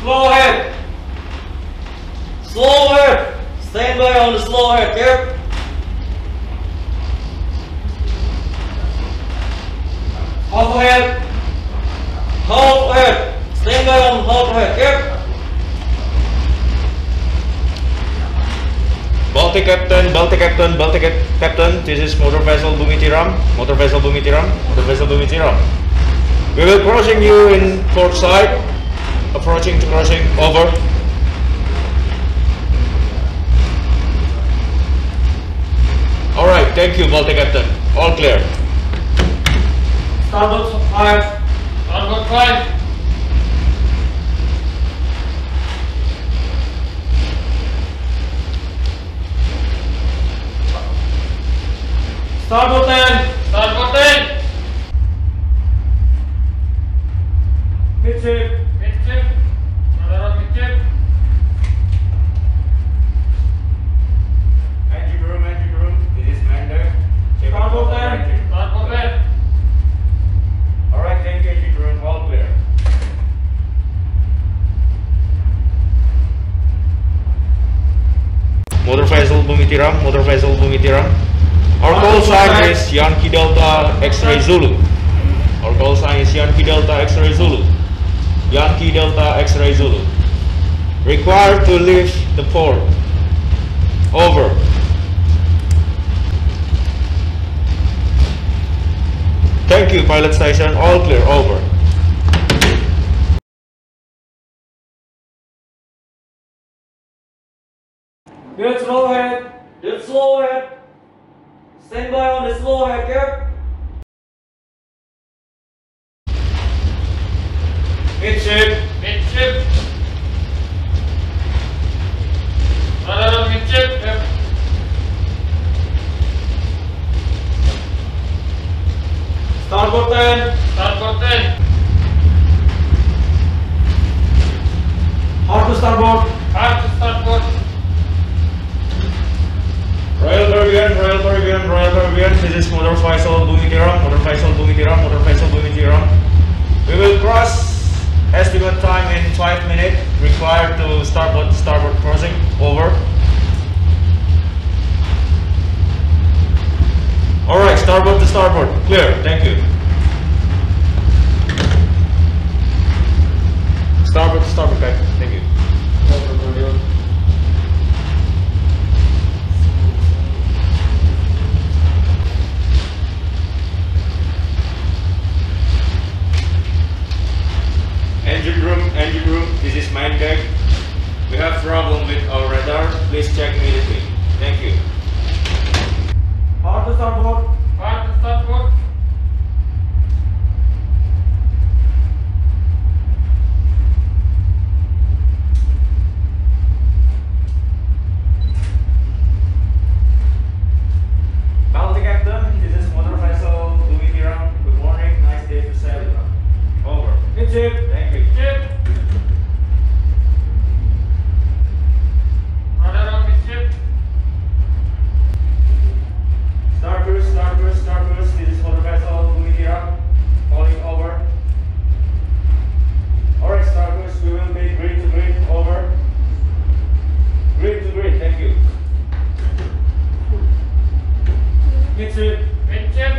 Slow head. Slow head. Stand by on the slow head. Careful. Half ahead. Half ahead. Stand by on half ahead. Careful. Baltic Captain, Baltic Captain, Baltic Captain, this is motor vessel Bumitiram, motor vessel Bumitiram, motor vessel Bumitiram. We will crossing you in port side, approaching to crossing, over. Alright, thank you Baltic Captain, all clear. Starboard five. Starboard five. Starboard ten. Starboard ten. Midship. Midship. Rudder on midship. Engine room, engine room, this is Mander. Starboard ten. Starboard ten. Alright, thank you engine room, all clear. Motor vessel Bumitiram, motor vessel Bumitiram. Our call sign is Yankee Delta X-ray Zulu. Our call sign is Yankee Delta X-ray Zulu. Yankee Delta X-ray Zulu. Required to leave the port. Over. Thank you, pilot station. All clear. Over. Good slow head. Good slow head. Stand by on the slow head. Careful. Midship. Midship. Motor vessel Bumitiram, Motor vessel Bumitiram, Motor vessel Bumitiram. We will cross estimate time in 5 minutes. Required to starboard starboard crossing. Over. Alright, starboard to starboard. Clear. Thank you. Starboard to starboard, Captain. Thank you. Room, engine room, this is main deck. We have problem with our radar. Please check immediately. Thank you. Hard to starboard. Picture. Picture.